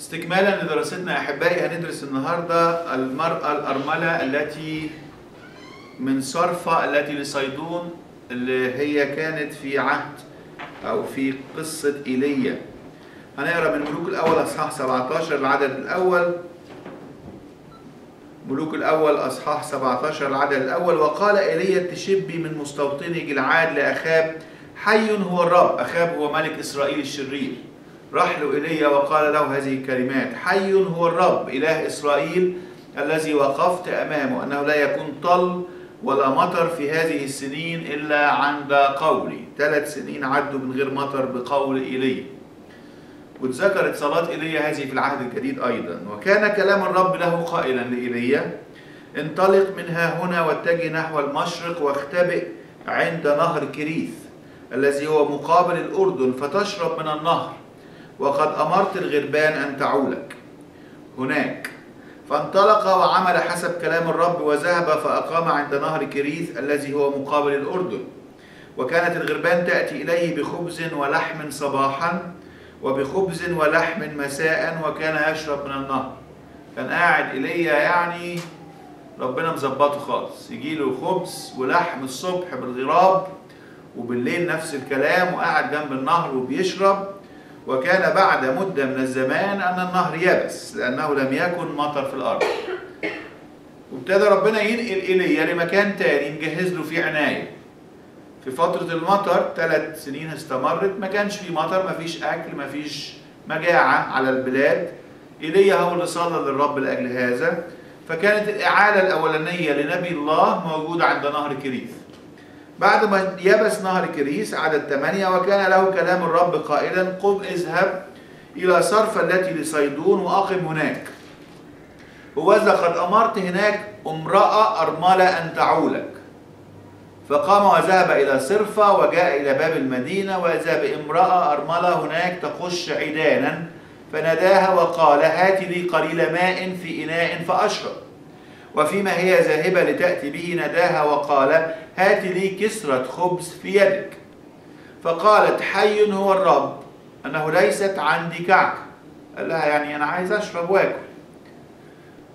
استكمالا لدراستنا أحبائي هندرس النهارده المرأة الأرملة التي من صرفة التي لصيدون اللي هي كانت في عهد أو في قصة إيليا. هنقرأ من ملوك الأول أصحاح 17 العدد الأول. ملوك الأول أصحاح 17 العدد الأول. وقال إيليا التشبي من مستوطني جلعاد لأخاب حي هو الرب. أخاب هو ملك إسرائيل الشرير. راح له ايليا وقال له هذه الكلمات. حي هو الرب إله إسرائيل الذي وقفت أمامه أنه لا يكون طل ولا مطر في هذه السنين إلا عند قولي. ثلاث سنين عدوا من غير مطر بقول ايليا واتذكرت صلاة ايليا هذه في العهد الجديد أيضا. وكان كلام الرب له قائلا لايليا انطلق من ها هنا واتجه نحو المشرق واختبئ عند نهر كريث الذي هو مقابل الأردن فتشرب من النهر. وقد أمرت الغربان أن تعولك. هناك. فانطلق وعمل حسب كلام الرب وذهب فأقام عند نهر كريث الذي هو مقابل الأردن. وكانت الغربان تأتي إليه بخبز ولحم صباحا وبخبز ولحم مساء وكان يشرب من النهر. كان قاعد إيليا يعني ربنا مظبطه خالص. يجي له خبز ولحم الصبح بالغراب وبالليل نفس الكلام وقاعد جنب النهر وبيشرب. وكان بعد مدة من الزمان أن النهر يبس لأنه لم يكن مطر في الأرض. وابتدى ربنا ينقل إيليا لمكان تاني مجهز له فيه عناية. في فترة المطر ثلاث سنين استمرت ما كانش في مطر ما فيش أكل ما فيش مجاعة على البلاد. إيليا هو اللي صلى للرب لأجل هذا. فكانت الإعالة الأولانية لنبي الله موجودة عند نهر كريث بعد ما يبس نهر كريس عدد ثمانية وكان له كلام الرب قائلا قم اذهب إلى صرفة التي لصيدون وأقم هناك. وإذا قد أمرت هناك امرأة أرملة أن تعولك. فقام وذهب إلى صرفة وجاء إلى باب المدينة وإذا بامرأة أرملة هناك تقش عيدانا فناداها وقال هات لي قليل ماء في إناء فأشرب. وفيما هي ذاهبة لتأتي به ناداها وقال هات لي كسرة خبز في يدك. فقالت حي هو الرب أنه ليست عندي كعكة قال لها يعني أنا عايز أشرب وآكل.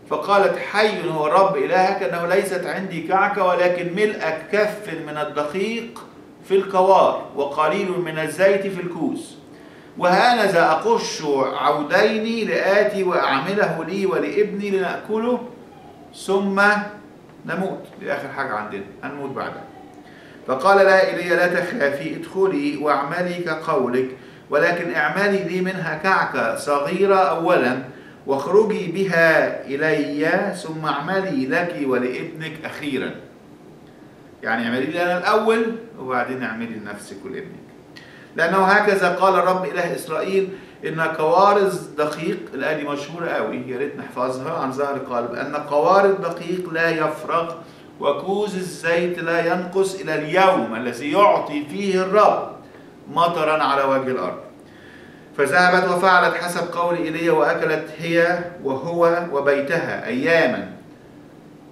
فقالت حي هو الرب إلهك أنه ليست عندي كعكة ولكن ملءك كف من الدقيق في الكوار وقليل من الزيت في الكوس وهانذا أقش عودين لآتي وأعمله لي ولابني لنأكله. ثم نموت. دي آخر حاجة عندنا. هنموت بعدها. فقال لها ايليا لا تخافي ادخلي واعملي كقولك ولكن اعملي لي منها كعكة صغيرة اولا واخرجي بها إلي ثم اعملي لك ولابنك أخيرا. يعني اعملي لي أنا الأول وبعدين اعملي لنفسك ولابنك. لأنه هكذا قال الرب إله إسرائيل إن قوارض دقيق الايه دي مشهورة قوي يا ريت نحفظها. عن ظهر قلب ان قوارض دقيق لا يفرغ وكوز الزيت لا ينقص إلى اليوم الذي يعطي فيه الرب مطرا على وجه الأرض. فذهبت وفعلت حسب قول ايليا وأكلت هي وهو وبيتها اياما.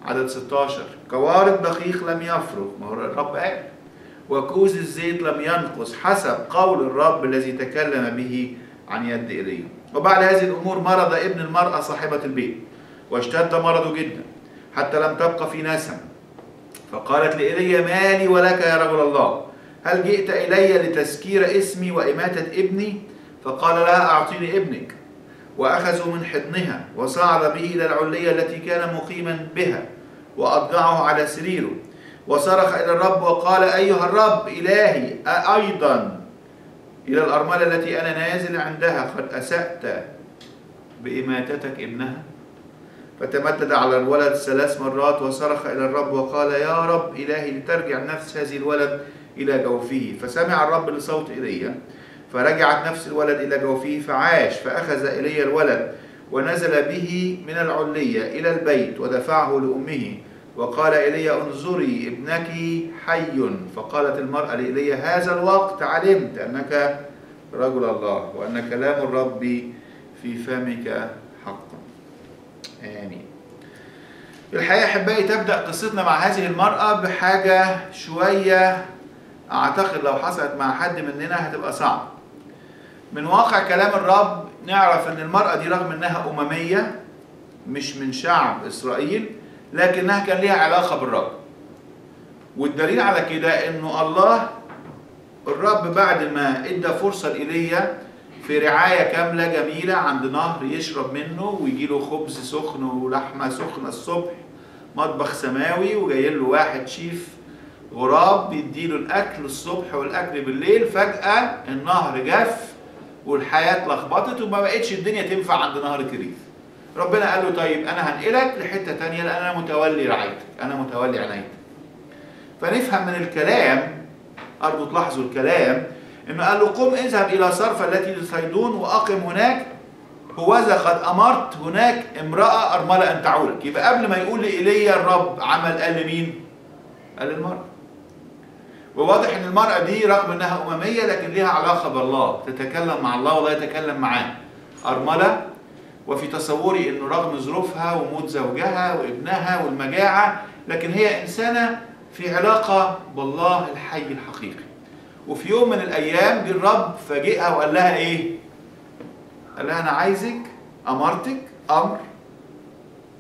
عدد 16 قوارض دقيق لم يفرغ ما هو الرب قال. وكوز الزيت لم ينقص حسب قول الرب الذي تكلم به عن يد إيليا وبعد هذه الأمور مرض ابن المرأة صاحبة البيت واشتد مرضه جدا حتى لم تبقى في نسم فقالت لإيليا مالي ولك يا رجل الله هل جئت إلي لتسكير اسمي وإماتة ابني فقال لها أعطيني ابنك. وأخذوا من حضنها وصعد به إلى العلية التي كان مقيما بها وأضجعه على سريره. وصرخ إلى الرب وقال أيها الرب إلهي أيضا إلى الأرملة التي أنا نازل عندها قد أسأت بإماتتك ابنها فتمدد على الولد ثلاث مرات وصرخ إلى الرب وقال يا رب إلهي لترجع نفس هذه الولد إلى جوفه. فسمع الرب لصوت إيليا فرجعت نفس الولد إلى جوفه فعاش فأخذ إلي الولد ونزل به من العلية إلى البيت ودفعه لأمه. وقال إلي انظري ابنك حي. فقالت المرأة لإلي هذا الوقت علمت أنك رجل الله وأن كلام الرب في فمك حقا آمين. الحقيقة أحبائي تبدأ قصتنا مع هذه المرأة بحاجة شوية. أعتقد لو حصلت مع حد مننا هتبقى صعب. من واقع كلام الرب نعرف إن المرأة دي رغم إنها أممية مش من شعب إسرائيل لكنها كان ليها علاقة بالرب. والدليل على كده إنه الله الرب بعد ما إدى فرصة لإيليا في رعاية كاملة جميلة عند نهر يشرب منه ويجي له خبز سخن ولحمة سخنة الصبح مطبخ سماوي وجاي له واحد شيف غراب بيديله الأكل الصبح والأكل بالليل. فجأة النهر جف والحياة اتلخبطت وما بقتش الدنيا تنفع عند نهر كريف. ربنا قال له طيب أنا هنقلك لحتة تانية لأن أنا متولي رعايتك أنا متولي عنايتك فنفهم من الكلام أرجو تلاحظوا الكلام إنه قال له قم اذهب إلى صرفة التي لصيدون وأقم هناك. هوذا قد أمرت هناك امرأة أرملة أن تعولك يبقى قبل ما يقول لإيليا الرب عمل قال لمين؟ قال للمرأة وواضح إن المرأة دي رغم إنها أممية لكن ليها علاقة بالله تتكلم مع الله والله يتكلم معاه. أرملة وفي تصوري انه رغم ظروفها وموت زوجها وابنها والمجاعة لكن هي إنسانة في علاقة بالله الحي الحقيقي وفي يوم من الأيام جه الرب فاجئها وقال لها إيه؟ قال لها أنا عايزك أمرتك أمر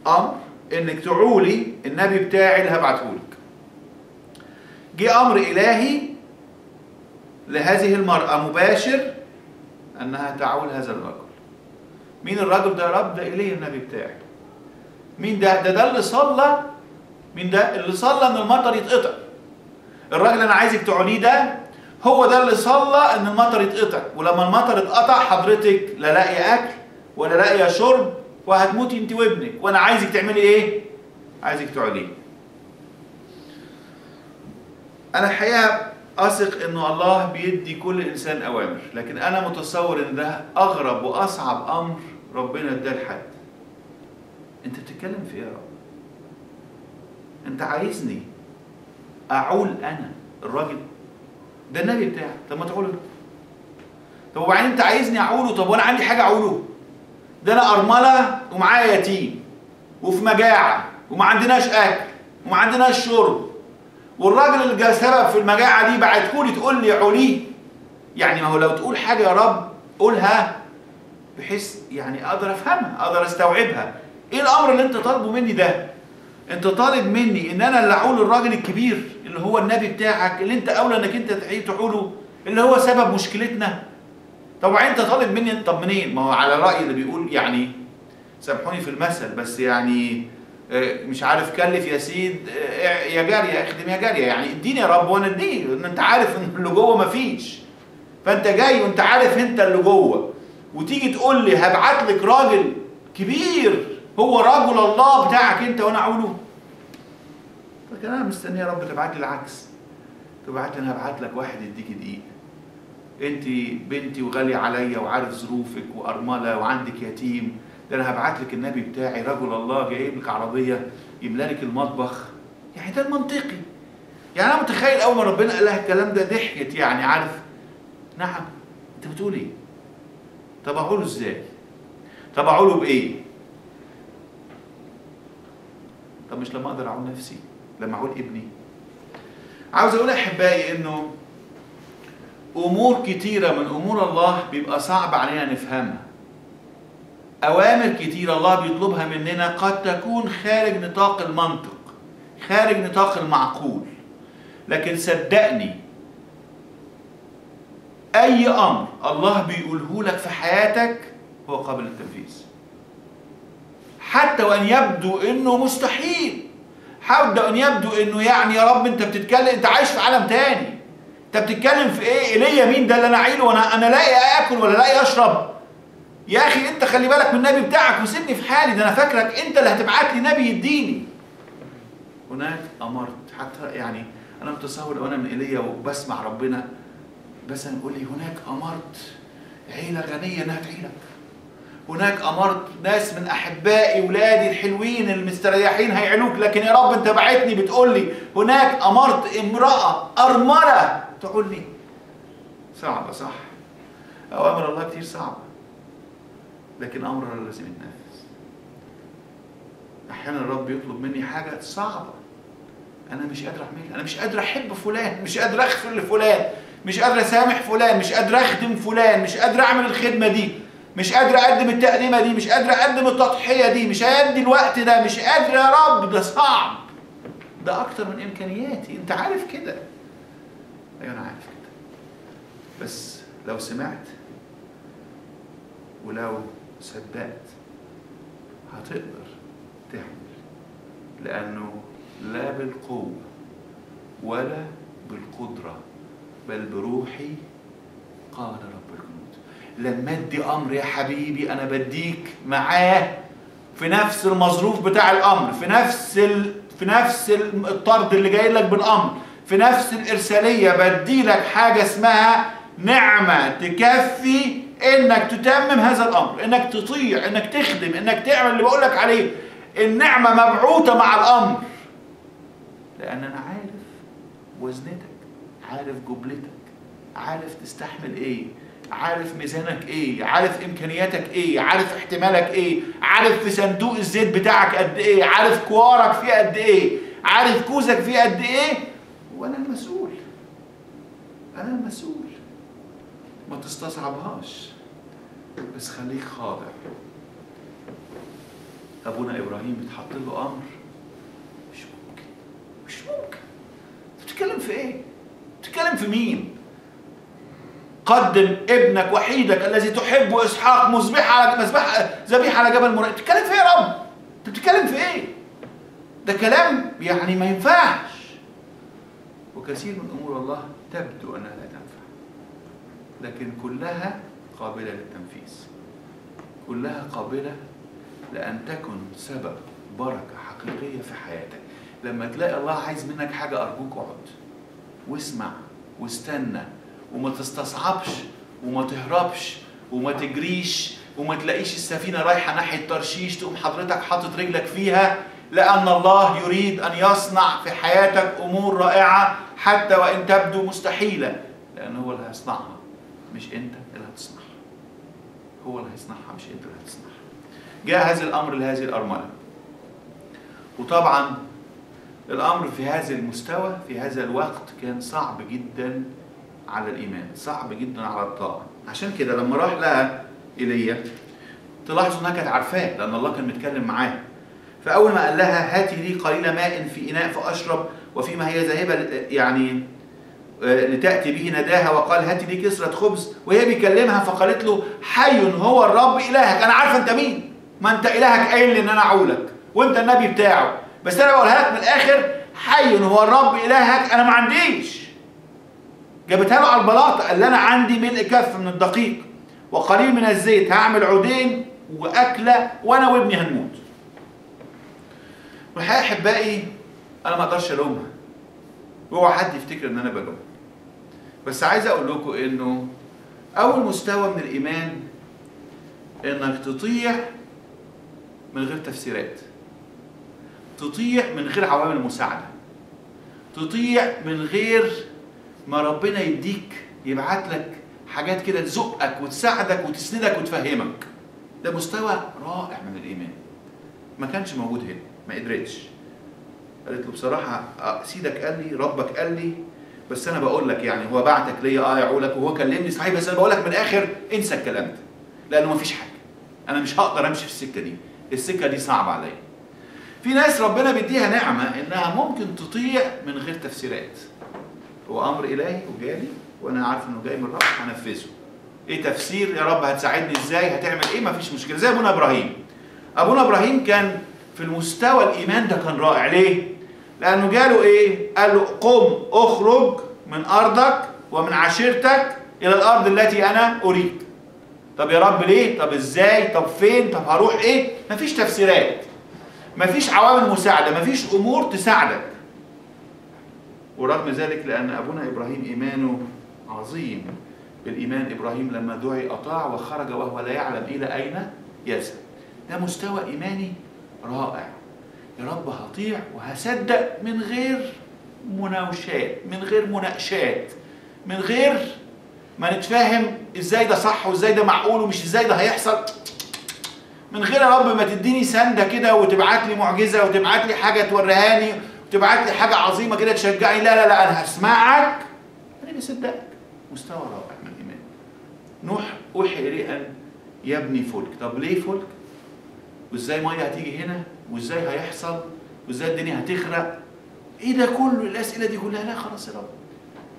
أمر إنك تعولي النبي بتاعي اللي هبعته لك. جه أمر إلهي لهذه المرأة مباشر أنها تعول هذا الرجل. مين الرجل ده يا رب؟ ده إليه النبي بتاعي. مين ده؟ ده ده اللي صلى مين ده؟ اللي صلى إن المطر يتقطع. الراجل اللي أنا عايزك تعوليه ده هو ده اللي صلى إن المطر يتقطع ولما المطر اتقطع حضرتك لا لاقيه أكل ولا لاقيه شرب وهتموتي أنت وابنك وأنا عايزك تعملي إيه عايزك تعليه أنا الحقيقة أثق إنه الله بيدي كل إنسان أوامر لكن أنا متصور إن ده أغرب وأصعب أمر ربنا اداه لحد انت بتتكلم في إيه يا رب؟ انت عايزني اعول أنا الراجل؟ ده النبي بتاعك. طب ما تقوله طب وبعدين انت عايزني اعوله؟ طب وأنا عندي حاجة اعوله. ده أنا ارملة ومعايا يتيم وفي مجاعة وما عندناش اكل وما عندناش شرب. والراجل اللي سبب في المجاعة دي بعتهولي تقول لي عوليه. يعني ما هو لو تقول حاجة يا رب قولها بحيث يعني أقدر أفهمها أقدر أستوعبها. إيه الأمر اللي أنت طالبه مني ده؟ أنت طالب مني إن أنا اللي اعول الراجل الكبير اللي هو النبي بتاعك اللي أنت أولى إنك أنت تعوله اللي هو سبب مشكلتنا. طبعا أنت طالب مني طب منين؟ ما هو على رأي اللي بيقول يعني سامحوني في المثل بس يعني مش عارف كلف يا سيد يا جارية اخدم يا جارية. يعني اديني يا رب وأنا لأن أنت عارف إن اللي جوه مفيش فأنت جاي وأنت عارف أنت اللي جوه. وتيجي تقول لي هبعت لك راجل كبير هو رجل الله بتاعك انت وأنا اعوله لكن أنا مستني يا رب تبعت لي العكس. تبعت لي أنا هبعت لك واحد يديك دقيق انت بنتي وغالية عليا وعارف ظروفك وأرملة وعندك يتيم. ده أنا هبعت لك النبي بتاعي رجل الله جايب لك عربية يملى لك المطبخ. يعني ده المنطقي. يعني أنا متخيل أول ما ربنا قال الكلام ده ضحكت يعني عارف؟ نعم. انت بتقول إيه؟ طب اعوله إزاي؟ طب اعوله بإيه؟ طب مش لما أقدر أعول نفسي لما اعول ابني. عاوز أقول احبائي إنه أمور كتيرة من أمور الله بيبقى صعب علينا نفهمها. أوامر كتيرة الله بيطلبها مننا قد تكون خارج نطاق المنطق خارج نطاق المعقول. لكن صدقني أي أمر الله بيقوله لك في حياتك هو قابل للتنفيذ. حتى وأن يبدو إنه مستحيل. حتى وأن يبدو إنه يعني يا رب أنت بتتكلم أنت عايش في عالم تاني. أنت بتتكلم في إيه؟ ايليا مين؟ ده اللي أنا عيله وأنا أنا لاقي آكل ولا لاقي أشرب. يا أخي أنت خلي بالك من النبي بتاعك وسيبني في حالي ده أنا فاكرك أنت اللي هتبعت لي نبي يديني. هناك أمرت حتى يعني أنا متصور لو أنا من ايليا وبسمع ربنا. بس أنا بقول لي هناك أمرت عيلة غنية إنها تعيلك هناك أمرت ناس من أحبائي ولادي الحلوين المستريحين هيعلوك لكن يا رب أنت بعتني بتقول لي هناك أمرت امرأة أرملة تعولني صعبة صح؟ أوامر الله كتير صعبة لكن أمر لازم يتنفذ. أحيانا الرب يطلب مني حاجة صعبة. أنا مش قادر أعملها أنا مش قادر أحب فلان مش قادر أغفر لفلان. مش قادر أسامح فلان مش قادر أخدم فلان مش قادر أعمل الخدمة دي مش قادر أقدم التقديمة دي مش قادر أقدم التضحية دي مش هادي الوقت ده مش قادر يا رب ده صعب. ده أكتر من إمكانياتي. أنت عارف كده. أيوه أنا عارف كده. بس لو سمعت ولو صدقت هتقدر تعمل لأنه لا بالقوة ولا بالقدرة بل بروحي قال رب الجنود لما أدي أمر يا حبيبي أنا بديك معاه في نفس المظروف بتاع الأمر في نفس ال... في نفس الطرد اللي جاي لك بالأمر في نفس الإرسالية بدي لك حاجة اسمها نعمة تكفي إنك تتمم هذا الأمر إنك تطيع إنك تخدم إنك تعمل اللي بقول لك عليه. النعمة مبعوثة مع الأمر. لأن أنا عارف وزنتك. عارف جبلتك عارف تستحمل إيه عارف ميزانك إيه عارف إمكانياتك إيه عارف احتمالك إيه عارف في صندوق الزيت بتاعك قد إيه عارف كوارك فيه قد إيه عارف كوزك فيه قد إيه. وأنا المسؤول أنا المسؤول. ما تستصعبهاش. بس خليك خاضع أبونا إبراهيم اتحط له أمر. مش ممكن مش ممكن. بتتكلم في إيه؟ بتتكلم في مين؟ قدم ابنك وحيدك الذي تحبه إسحاق مذبح على مذبح ذبيح على جبل مريم بتتكلم في إيه يا رب؟ أنت بتتكلم في إيه؟ ده كلام يعني ما ينفعش. وكثير من أمور الله تبدو أنها لا تنفع. لكن كلها قابلة للتنفيذ. كلها قابلة لأن تكن سبب بركة حقيقية في حياتك. لما تلاقي الله عايز منك حاجة أرجوك اقعد. واسمع واستنى وما تستصعبش وما تهربش وما تجريش وما تلاقيش السفينة رايحة ناحية ترشيش تقوم حضرتك حاطط رجلك فيها لأن الله يريد أن يصنع في حياتك أمور رائعة حتى وإن تبدو مستحيلة لأن هو اللي هيصنعها مش أنت اللي هتصنعها. هو اللي هيصنعها مش أنت اللي هتصنعها. جاء هذا الأمر لهذه الأرملة. وطبعا الأمر في هذا المستوى في هذا الوقت كان صعب جدا على الإيمان صعب جدا على الطاعة. عشان كده لما راح لها إيليا تلاحظوا إنها كانت عارفاه لأن الله كان متكلم معاه. فأول ما قال لها هاتي لي قليل ماء في إناء فأشرب وفيما هي ذاهبة يعني لتأتي به نداها. وقال هاتي لي كسرة خبز. وهي بيكلمها فقالت له حي هو الرب إلهك. أنا عارفه أنت مين. ما أنت إلهك قايل لي إن أنا أعولك. وأنت النبي بتاعه. بس أنا بقولها لك من الآخر حي هو الرب إلهك أنا ما عنديش. جابتها له على البلاطه قال لي أنا عندي ملء كف من الدقيق وقليل من الزيت هعمل عودين وأكلة وأنا وابني هنموت. والحقيقة أحبائي أنا ما أقدرش ألومها. اوعى حد يفتكر إن أنا بلوم. بس عايز أقول لكم إنه أول مستوى من الإيمان إنك تطيع من غير تفسيرات. تطيع من غير عوامل مساعدة. تطيع من غير ما ربنا يديك يبعت لك حاجات كده تزقك وتساعدك وتسندك وتفهمك. ده مستوى رائع من الإيمان. ما كانش موجود هنا ما قدرتش. قالت له بصراحة سيدك قال لي ربك قال لي بس أنا بقول لك يعني هو بعتك ليا آه يعولك وهو كلمني صحيح بس أنا بقول لك من الآخر انسى الكلام ده لأنه ما فيش حاجة. أنا مش هقدر أمشي في السكة دي. السكة دي صعبة عليا. في ناس ربنا بيديها نعمة إنها ممكن تطيع من غير تفسيرات. هو أمر إلهي وجالي وأنا عارف إنه جاي من الرب هنفذه. إيه تفسير؟ يا رب هتساعدني إزاي؟ هتعمل إيه؟ مفيش مشكلة. زي أبونا إبراهيم. أبونا إبراهيم كان في المستوى الإيمان ده كان رائع. ليه؟ لأنه جاله إيه؟ قال له قم أخرج من أرضك ومن عشيرتك إلى الأرض التي أنا اريد طب يا رب ليه؟ طب إزاي؟ طب فين؟ طب هروح إيه؟ مفيش تفسيرات. مفيش عوامل مساعدة مفيش أمور تساعدك. ورغم ذلك لأن أبونا إبراهيم إيمانه عظيم. بالإيمان إبراهيم لما دعي أطاع وخرج وهو لا يعلم إلى أين يذهب. ده مستوى إيماني رائع. يا رب هطيع وهصدق من غير مناوشات من غير مناقشات من غير ما نتفاهم إزاي ده صح وإزاي ده معقول ومش إزاي ده هيحصل. من غير يا رب ما تديني سندة كده وتبعت لي معجزة وتبعت لي حاجة توريهاني وتبعت لي حاجة عظيمة كده تشجعني. لا لا لا أنا هسمعك. أنا بصدقك مستوى رائع من الإيمان. نوح أوحي إليه ان يبني فلك طب ليه فلك وإزاي مية هتيجي هنا؟ وإزاي هيحصل؟ وإزاي الدنيا هتغرق إيه ده كله؟ الأسئلة دي كلها. لا خلاص يا رب.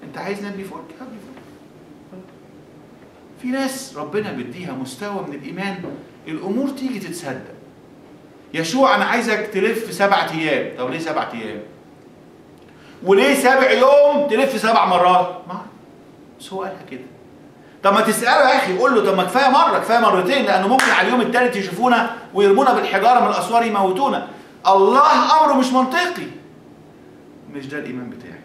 أنت عايز نبني فلك هبني فلك في ناس ربنا بيديها مستوى من الإيمان الأمور تيجي تتصدق. يشوع أنا عايزك تلف سبعة أيام. طب ليه سبعة أيام؟ وليه سبع يوم تلف سبع مرات؟ ما بس هو قالها كده. طب ما تسأله يا أخي قول له طب ما كفاية مرة كفاية مرتين لأنه ممكن على اليوم الثالث يشوفونا ويرمونا بالحجارة من الأسوار يموتونا. الله أمره مش منطقي. مش ده الإيمان بتاعي.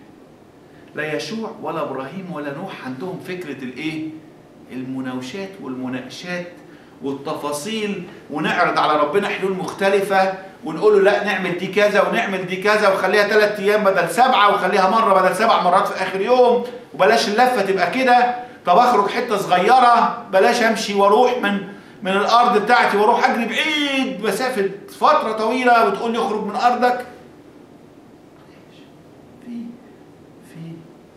لا يشوع ولا إبراهيم ولا نوح عندهم فكرة الإيه؟ المناوشات والمناقشات والتفاصيل ونعرض على ربنا حلول مختلفة ونقول له لا نعمل دي كذا ونعمل دي كذا وخليها ثلاث أيام بدل سبعة وخليها مرة بدل سبع مرات في آخر يوم وبلاش اللفة تبقى كده. طب أخرج حتة صغيرة بلاش أمشي وأروح من من الأرض بتاعتي وأروح أجري بعيد مسافة فترة طويلة وتقول لي اخرج من أرضك. في في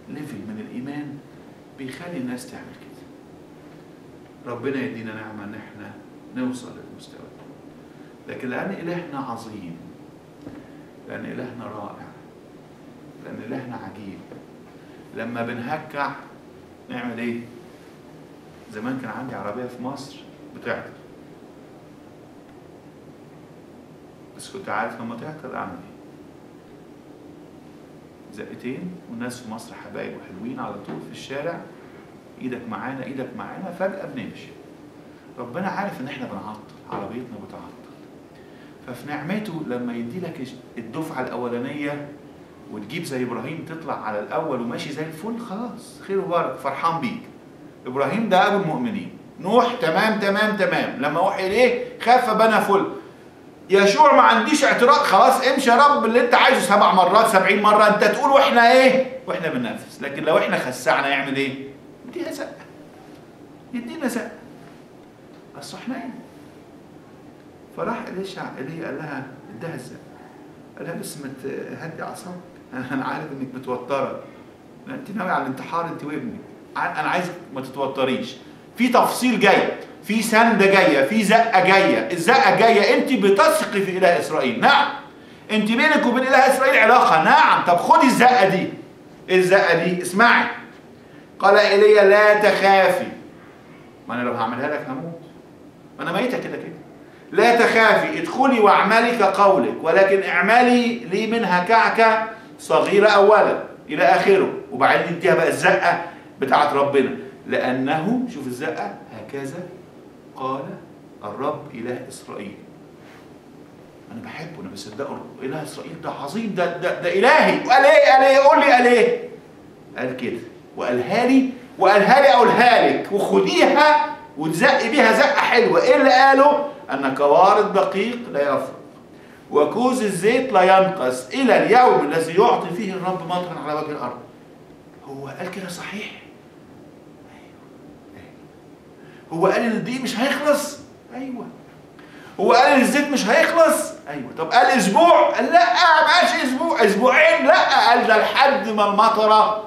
ليفل من الإيمان بيخلي الناس تعمل ربنا يدينا نعمة إن إحنا نوصل للمستوى ده. لكن لأن إلهنا عظيم لأن إلهنا رائع لأن إلهنا عجيب لما بنهكع نعمل إيه؟ زمان كان عندي عربية في مصر بتعطل. بس كنت عارف لما تعطل أعمل إيه؟ زقتين والناس في مصر حبايب وحلوين على طول في الشارع إيدك معانا إيدك معانا فجأة بنمشي. ربنا عارف إن إحنا بنعطل عربيتنا بتعطل. ففي نعمته لما يدي لك الدفعة الأولانية وتجيب زي إبراهيم تطلع على الأول وماشي زي الفل خلاص خير وبركة فرحان بيك. إبراهيم ده أبو المؤمنين. نوح تمام تمام تمام. لما وحي إليه خاف فبنى فل. يشوع ما عنديش اعتراض خلاص امشي يا رب اللي أنت عايزه سبع مرات سبعين مرة أنت تقول وإحنا إيه؟ وإحنا بننفذ. لكن لو إحنا خسعنا يعمل إيه؟ يديها زقة يدينا إحنا إيه فراح إليشع إليه قال لها اديها الزقة قال لها بس ما تهدي اعصابك أنا عارف إنك متوترة أنت ناوي على الانتحار أنت وابنك. أنا عايزك ما تتوتريش. في تفصيل جاي. في سندة جاية في زقة جاية الزقة جاية. أنت بتثقي في إله إسرائيل. نعم. أنت بينك وبين إله إسرائيل علاقة. نعم. طب خدي الزقة دي. الزقة دي. اسمعي. قال ايليا لا تخافي. ما أنا لو هعملها لك هموت. ما أنا ميتة كده كده. لا تخافي ادخلي واعملي كقولك ولكن اعملي لي منها كعكة صغيرة اولا إلى آخره. وبعدين نديها بقى الزقة بتاعت ربنا. لأنه شوف الزقة هكذا قال الرب إله إسرائيل. أنا بحبه أنا بصدقه. إله إسرائيل ده عظيم ده ده, ده إلهي. قال إيه قال إيه قول لي قال إيه قال كده. وقالها لي وقالها لي اقولها لك وخديها وتزقي بيها زقة حلوة. إيه اللي قاله؟ أن كوار الدقيق لا يفرق وكوز الزيت لا ينقص. إلى اليوم الذي يعطي فيه الرب مطرا على وجه الأرض. هو قال كده صحيح؟ هو قال إن الدقيق مش هيخلص؟ أيوه. هو قال الزيت مش هيخلص؟ أيوه. طب قال أسبوع؟ قال لا ما قالش أسبوع. أسبوعين؟ لا. قال ده لحد ما المطرة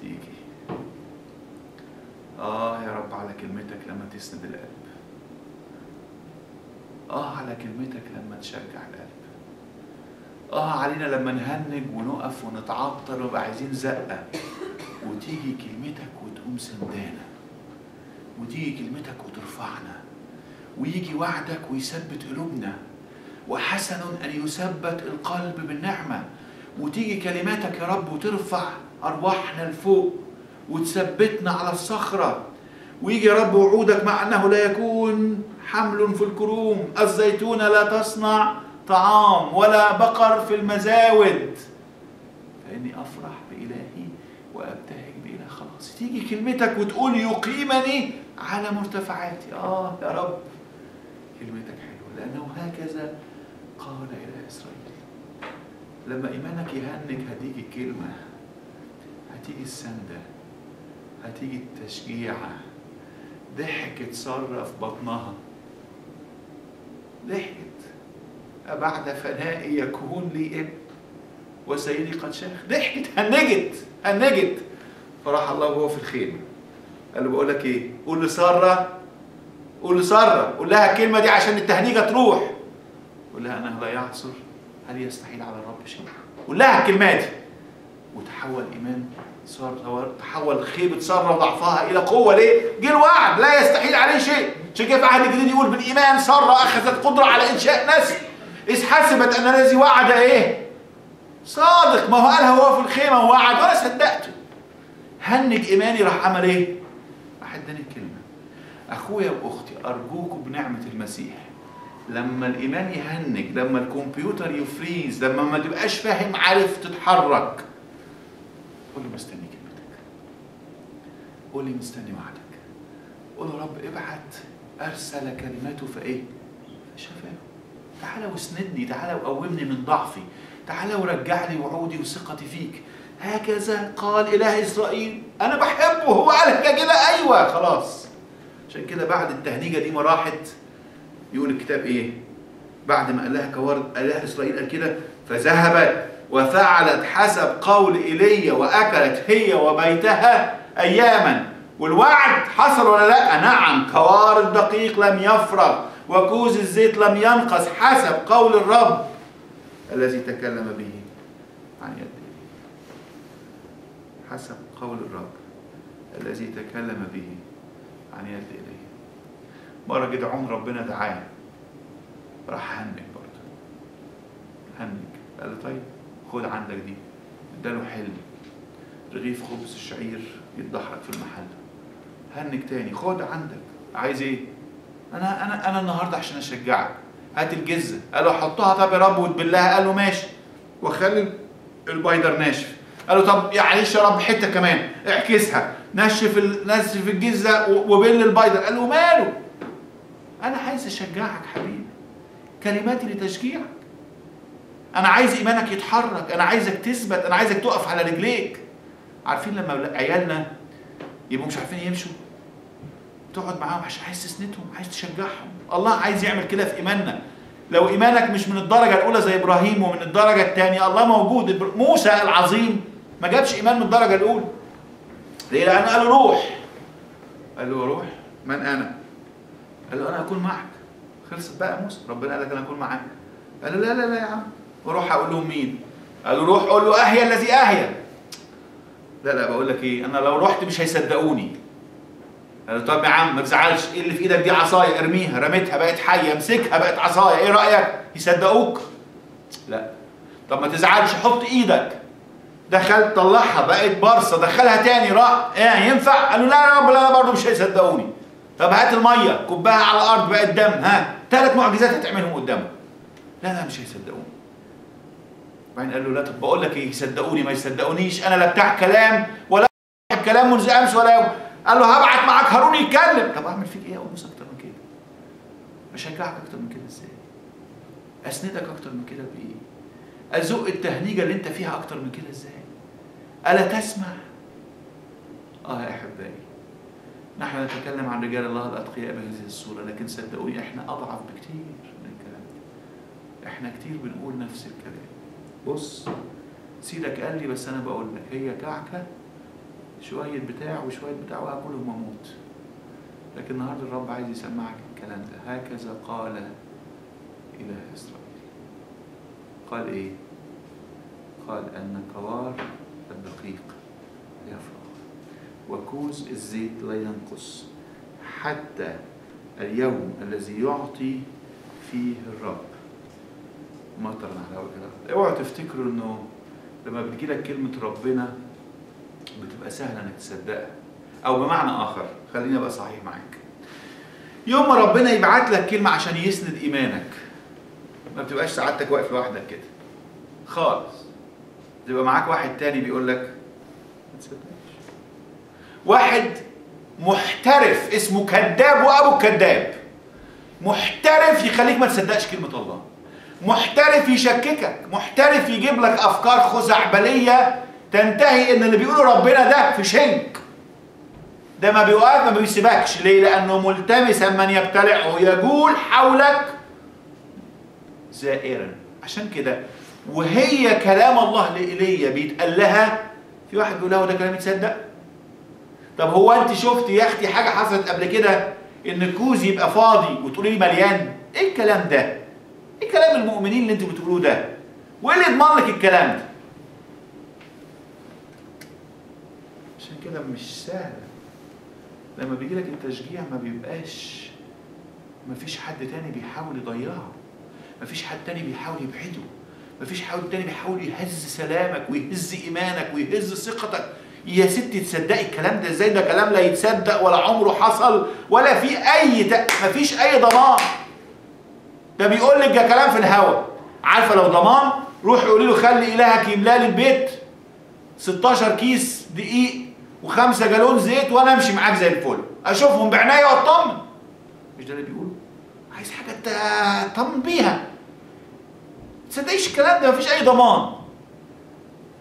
تيجي آه يا رب على كلمتك لما تسند القلب. آه على كلمتك لما تشجع القلب. آه علينا لما نهنج ونقف ونتعطل ونبقى عايزين زقة. وتيجي كلمتك وتقوم سندانا. وتيجي كلمتك وترفعنا. ويجي وعدك ويثبت قلوبنا. وحسن أن يثبت القلب بالنعمة. وتيجي كلماتك يا رب وترفع أرواحنا لفوق. وتثبتنا على الصخرة. ويجي يا رب وعودك مع أنه لا يكون حمل في الكروم. الزيتون لا تصنع طعام ولا بقر في المزاود. فإني أفرح بإلهي وأبتهج بإله خلاص. تيجي كلمتك وتقول يقيمني على مرتفعاتي. آه يا رب. كلمتك حلوة. لأنه هكذا قال إلى إسرائيل. لما إيمانك يهنج هتيجي الكلمة هتيجي السندة. هتيجي التشجيع. ضحكت ساره في بطنها. ضحكت أبعد فنائي يكون لي ابن. وسيدي قد شاخ. ضحكت. هنجت. هنجت. فراح الله وهو في الخيمة. قال له بقول لك إيه؟ قول لسارة. قول لسارة. قول لها الكلمة دي عشان التهنيجة تروح. قول لها انه لا يعصر. هل يستحيل على الرب شيء؟ قول لها الكلمات دي. وتحول إيمان صار تحول خيبة ساره وضعفها إلى قوة. ليه؟ جه الوعد لا يستحيل عليه شيء. عشان كده في عهد الجديد يقول بالإيمان ساره أخذت قدرة على إنشاء نسل إذ حسبت أن الذي وعد إيه؟ صادق. ما هو قالها وهو في الخيمة ووعد وأنا صدقته. هنج إيماني راح عمل إيه؟ راح اداني الكلمة. أخويا وأختي أرجوكم بنعمة المسيح. لما الإيمان يهنج لما الكمبيوتر يفريز لما ما تبقاش فاهم عارف تتحرك. قول له مستني كلمتك قول لي مستني وعدك. قول له رب ابعت أرسل كلمته فايه فشفاه تعالى واسندني تعالى وقومني من ضعفي. تعالى ورجع لي وعودي وثقتي فيك. هكذا قال إله إسرائيل. أنا بحبه هو قال كده؟ أيوه خلاص. عشان كده بعد التهنيجة دي ما راحت. يقول الكتاب إيه؟ بعد ما قال لها كوارد أله إسرائيل قال كده فذهبت. وفعلت حسب قول ايليا وأكلت هي وبيتها اياما. والوعد حصل ولا لا؟ نعم. كوار الدقيق لم يفرغ وكوز الزيت لم ينقص حسب قول الرب الذي تكلم به عن يد حسب قول الرب الذي تكلم به عن يد إليه. مرة جدعون ربنا دعاه. راح هنج برضه. هنج. قال له طيب. خد عندك دي. اداله حلم رغيف خبز الشعير يتدحرج في المحل. هنج تاني. خد عندك. عايز إيه؟ أنا أنا أنا النهارده عشان اشجعك. هات الجزة. قال له حطها. طب يا رب وتبلها. قال له ماشي. وخلي البيدر ناشف. قال له طب معلش يا رب حتة كمان. اعكسها. نشف. نشف الجزة وبل البيدر. قال له ماله؟ أنا عايز أشجعك حبيبي. كلماتي لتشجيعك. أنا عايز إيمانك يتحرك أنا عايزك تثبت أنا عايزك تقف على رجليك. عارفين لما عيالنا يبقوا مش عارفين يمشوا؟ تقعد معاهم عشان عايز تسندهم عايز تشجعهم. الله عايز يعمل كده في إيماننا. لو إيمانك مش من الدرجة الأولى زي إبراهيم ومن الدرجة الثانية الله موجود. موسى العظيم ما جابش إيمان من الدرجة الأولى. ليه؟ لأن قال له روح. قال له روح. من أنا؟ قال له أنا اكون معك. خلصت بقى موسى. ربنا قال لك أنا اكون معاك. قال له لا لا لا يا عم. وروح أقول لهم مين؟ قال له روح قول له أهيا الذي أهيا. لا لا بقول لك إيه؟ أنا لو رحت مش هيصدقوني. قال له طب يا عم ما تزعلش إيه اللي في إيدك؟ دي عصاية. ارميها. رميتها بقت حية. امسكها بقت عصاية. إيه رأيك؟ يصدقوك؟ لا. طب ما تزعلش. حط إيدك. دخلت طلعها بقت برصه دخلها تاني راح. إيه ينفع؟ قال له لا يا رب لا برضه مش هيصدقوني. طب هات المية. كبها على الأرض بقت دم. ها ثلاث معجزات هتعملهم قدامه لا لا مش هيصدقوني. بعدين قال له لا طب بقول لك إيه يصدقوني ما يصدقونيش أنا لا بتاع كلام ولا كلام منذ امس ولا يوم. قال له هبعت معاك هارون يتكلم. طب أعمل فيك إيه؟ يا موسى أكتر من كده. اشجعك أكتر من كده إزاي؟ أسندك أكتر من كده بإيه؟ أزق التهنيجة اللي أنت فيها أكتر من كده إزاي؟ ألا تسمع؟ آه يا أحبائي نحن نتكلم عن رجال الله الأتقياء بهذه الصورة لكن صدقوني إحنا أضعف بكتير من الكلام ده. إحنا كتير بنقول نفس الكلام. بص سيدك قال لي بس أنا بقول لك هي كعكة شوية بتاع وشوية بتاع واكلهم واموت لكن النهارده الرب عايز يسمعك الكلام ده. هكذا قال إله إسرائيل. قال إيه؟ قال أن كوار الدقيق يفرغ وكوز الزيت لا ينقص حتى اليوم الذي يعطي فيه الرب. مطرا على وجه اوعوا تفتكروا انه لما بتجيلك كلمة ربنا بتبقى سهلة انك تصدقها. أو بمعنى آخر خليني أبقى صحيح معاك. يوم ما ربنا يبعت لك كلمة عشان يسند إيمانك ما بتبقاش سعادتك واقف لوحدك كده. خالص. تبقى معاك واحد تاني بيقول لك ما تصدقش. واحد محترف اسمه كذاب وأبو الكذاب. محترف يخليك ما تصدقش كلمة الله. محترف يشككك محترف يجيب لك أفكار خزعبلية تنتهي إن اللي بيقوله ربنا ده في شنك ده ما بيوقف ما بيسيبكش. ليه؟ لأنه ملتمسا من يبتلعه يجول حولك زائرا. عشان كده. وهي كلام الله لإيليا بيتقال لها في واحد بيقول له ده كلام يتصدق؟ طب هو أنت شفت يا أختي حاجة حصلت قبل كده؟ إن الكوز يبقى فاضي وتقولي لي مليان. إيه الكلام ده؟ إيه كلام المؤمنين اللي أنتوا بتقولوه ده. وإيه اللي يضمن لك الكلام ده؟ عشان كده مش سهل. لما بيجي لك التشجيع ما بيبقاش ما فيش حد تاني بيحاول يضيعه. ما فيش حد تاني بيحاول يبعده. ما فيش حد تاني بيحاول يهز سلامك ويهز إيمانك ويهز ثقتك. يا ستي تصدقي الكلام ده إزاي؟ ده كلام لا يتصدق ولا عمره حصل ولا في أي. ما فيش أي ضمان. ده بيقول لك ده كلام في الهوا. عارفة لو ضمان؟ روح قولي له خلي إلهك يملى لي البيت. 16 كيس دقيق وخمسة جالون زيت وأنا أمشي معاك زي الفل. أشوفهم بعناية واطمن مش ده اللي بيقوله؟ عايز حاجة تطمن بيها. تصدقيش الكلام ده مفيش أي ضمان.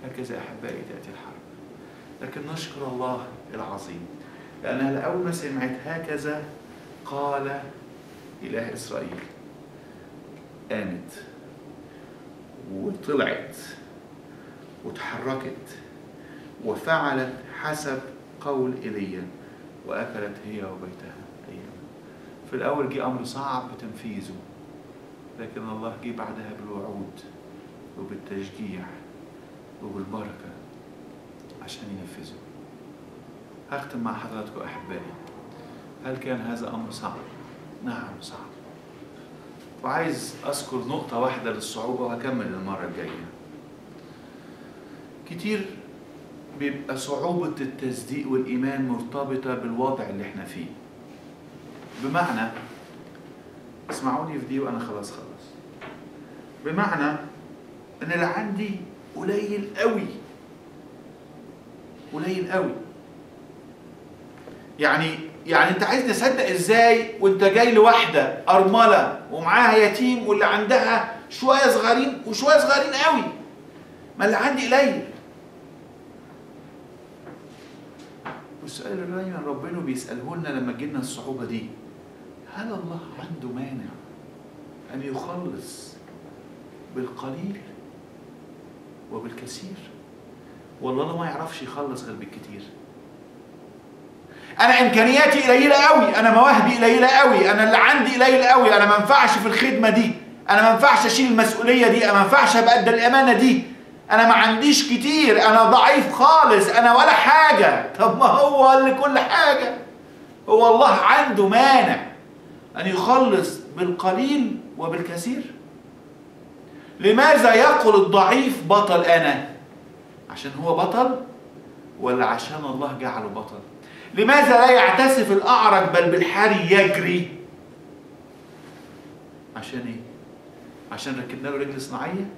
هكذا أحبائي تأتي الحرب. لكن نشكر الله العظيم لانها لاول ما سمعت هكذا قال إله إسرائيل. قامت وطلعت وتحركت وفعلت حسب قول إيليا وأكلت هي وبيتها. اياما في الأول جه أمر صعب تنفيذه لكن الله جه بعدها بالوعود وبالتشجيع وبالبركة عشان ينفذه. هختم مع حضراتكم أحبائي هل كان هذا أمر صعب؟ نعم صعب. وعايز أذكر نقطة واحدة للصعوبة وهكمل المره الجاية. كتير بيبقى صعوبة التصديق والإيمان مرتبطة بالوضع اللي إحنا فيه. بمعنى اسمعوني في دي وأنا خلاص خلاص. بمعنى أن اللي عندي قليل قوي. قليل قوي. يعني يعني انت عايز تصدق إزاي وانت جاي لواحده أرملة ومعاها يتيم واللي عندها شوية صغيرين وشوية صغيرين قوي؟ ما اللي عندي قليل. والسؤال اللي دايما ربنا بيساله لنا لما تجيلنا الصعوبة دي. هل الله عنده مانع أن يخلص بالقليل وبالكثير؟ والله الله ما يعرفش يخلص غير بالكتير أنا إمكانياتي قليلة قوي أنا مواهبي قليلة قوي أنا اللي عندي قليل قوي أنا ما ينفعش في الخدمة دي أنا ما ينفعش أشيل المسؤولية دي أنا ما ينفعش أبقى قد الأمانة دي أنا ما عنديش كتير أنا ضعيف خالص أنا ولا حاجة. طب ما هو اللي كل حاجة. هو الله عنده مانع أن يخلص بالقليل وبالكثير. لماذا يقول الضعيف بطل أنا؟ عشان هو بطل ولا عشان الله جعله بطل؟ لماذا لا يعتسف الأعرج بل بالحري يجري؟ عشان إيه؟ عشان ركبنا له رجل صناعية؟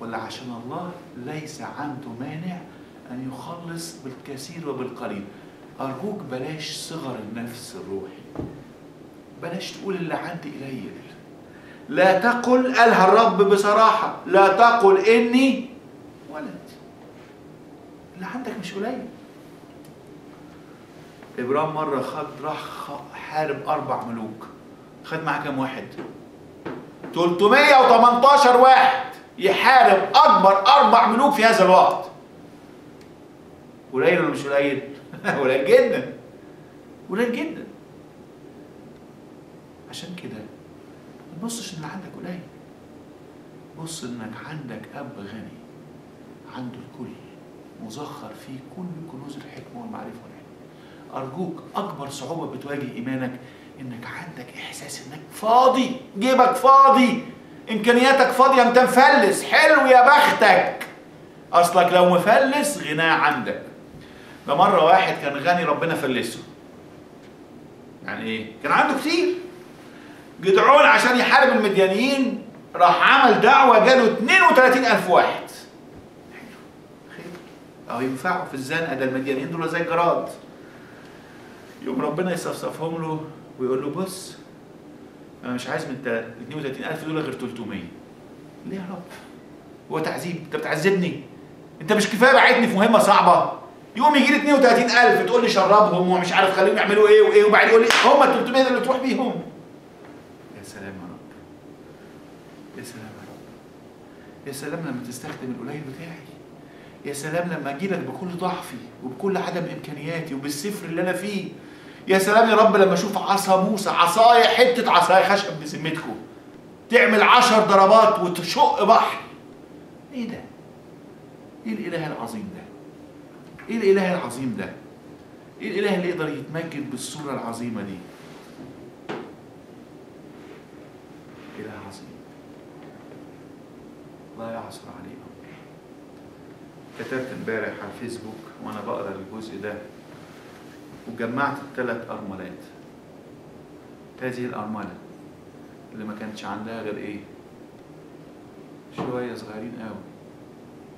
ولا عشان الله ليس عنده مانع أن يخلص بالكثير وبالقليل؟ أرجوك بلاش صغر النفس الروحي. بلاش تقول اللي عندي قليل. لا تقل قالها الرب بصراحة. لا تقل إني ولد. اللي عندك مش قليل. إبرام مرة خد راح حارب أربع ملوك. خد معاه كام واحد؟ 318 واحد يحارب أكبر أربع ملوك في هذا الوقت. قليل ولا مش قليل؟ قليل جدا. قليل جدا. عشان كده ما تبصش ان عندك قليل. بص إنك عندك أب غني. عنده الكل. مزخر فيه كل كنوز الحكمة والمعرفة. والعلم أرجوك أكبر صعوبة بتواجه إيمانك إنك عندك إحساس إنك فاضي جيبك فاضي إمكانياتك فاضية أنت مفلس. حلو يا بختك. أصلك لو مفلس غناه عندك. ده مرة واحد كان غني ربنا فلسه. يعني إيه؟ كان عنده كتير. جدعون عشان يحارب المديانيين راح عمل دعوة جاله 32 ألف واحد. أو ينفعوا في الزنقة ده المديانيين دول زي الجراد يوم ربنا يصفصفهم له ويقول له بص أنا مش عايز من 32000 دول غير 300 ليه يا رب؟ هو تعذيب؟ انت بتعذبني؟ انت مش كفاية بعتني في مهمة صعبة. يوم يجي لي 32000 تقول لي شربهم ومش عارف خليهم يعملوا إيه وايه وبعدين يقول لي هم ال 300 اللي تروح بيهم. يا سلام يا رب. يا سلام يا رب. يا سلام لما تستخدم القليل بتاعي. يا سلام لما أجي لك بكل ضعفي وبكل عدم إمكانياتي وبالسفر اللي أنا فيه. يا سلام يا رب لما أشوف عصا موسى عصايه حتة عصايه خشب بذمتكم تعمل عشر ضربات وتشق بحر إيه ده؟ إيه الإله العظيم ده؟ إيه الإله العظيم ده؟ إيه الإله اللي يقدر يتمجد بالصورة العظيمة دي؟ إله عظيم لا يعصر عليه كتبت امبارح على الفيسبوك وأنا بقرأ الجزء ده وجمعت الثلاث أرملات. هذه الأرملة اللي ما كانش عندها غير إيه؟ شوية صغيرين قوي.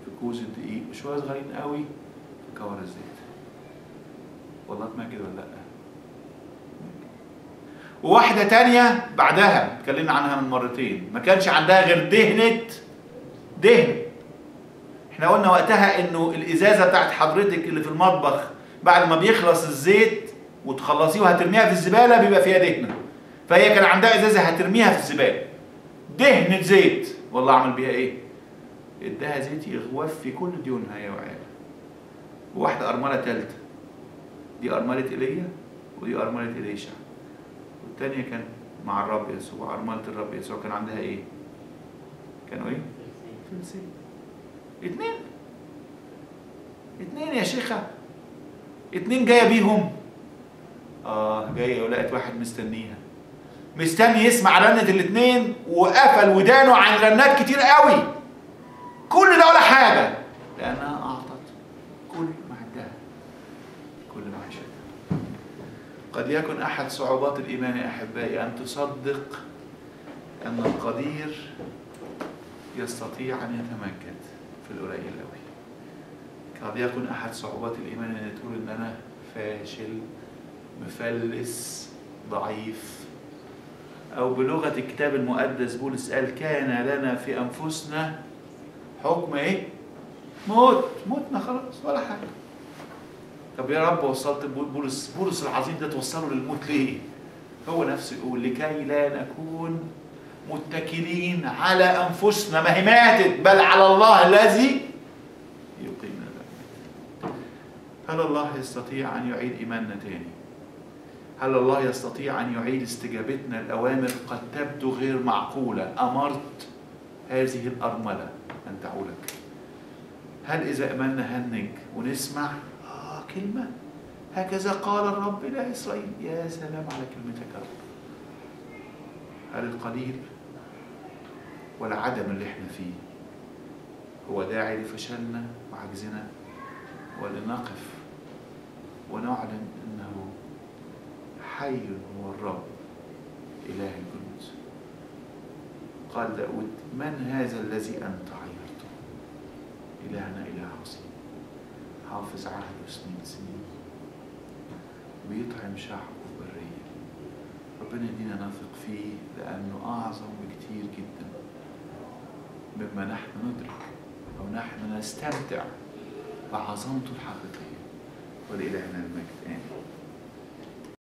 في كوز الدقيق وشوية صغيرين قوي في كور الزيت. والله اتمجد ولا لأ؟ وواحدة تانية بعدها اتكلمنا عنها من مرتين. ما كانش عندها غير دهنة دهن. إحنا قلنا وقتها إنه الإزازة بتاعت حضرتك اللي في المطبخ بعد ما بيخلص الزيت وتخلصيه وهترميها في الزبالة بيبقى فيها دهنة فهي كان عندها إزازة هترميها في الزبالة. دهنة زيت. والله عمل بيها إيه؟ إداها زيت يغوف كل ديونها يا وعيال. وواحدة أرملة تالتة. دي أرملة إيليا ودي أرملة إليشع والتانية كان مع الرب يسوع أرملة الرب يسوع. كان عندها إيه؟ كانوا إيه؟ فلسين اتنين. اتنين يا شيخة. اتنين جاية بيهم. آه جاية ولقت واحد مستنيها. مستني يسمع رنة الاتنين وقفل ودانه عن رنات كتير قوي. كل ده ولا حاجة. لأنها أعطت كل ما عندها كل ما عاشتها قد يكن أحد صعوبات الإيمان يا أحبائي أن تصدق أن القدير يستطيع أن يتمجد في القليل أوي قد يكن أحد صعوبات الإيمان أن تقول إن أنا فاشل مفلس ضعيف أو بلغة الكتاب المقدس بولس قال كان لنا في أنفسنا حكم إيه؟ موت متنا خلاص ولا حاجة طب يا رب وصلت بولس بولس العظيم ده توصله للموت ليه؟ هو نفسه يقول لكي لا نكون متكلين على أنفسنا ما هي ماتت بل على الله الذي الاموات. هل الله يستطيع أن يعيد إيماننا تاني؟ هل الله يستطيع أن يعيد استجابتنا لاوامر قد تبدو غير معقولة؟ أمرت هذه الأرملة أن تعولك. هل إذا امنا هنج ونسمع آه كلمة هكذا قال الرب إلى إسرائيل يا سلام على كلمتك يا رب. هل القليل والعدم اللي إحنا فيه هو داعي لفشلنا وعجزنا ولنقف ونعلن أنه حي هو الرب إله الجنود قال داود من هذا الذي أنت عيرته؟ إلهنا إله عظيم حافظ عهده سنين سنين بيطعم شعبه بريه ربنا يدينا نثق فيه لأنه أعظم بكتير جدا مما نحن ندرك أو نحن نستمتع بعظمته الحقيقية. ولإلهنا المجد. آمين.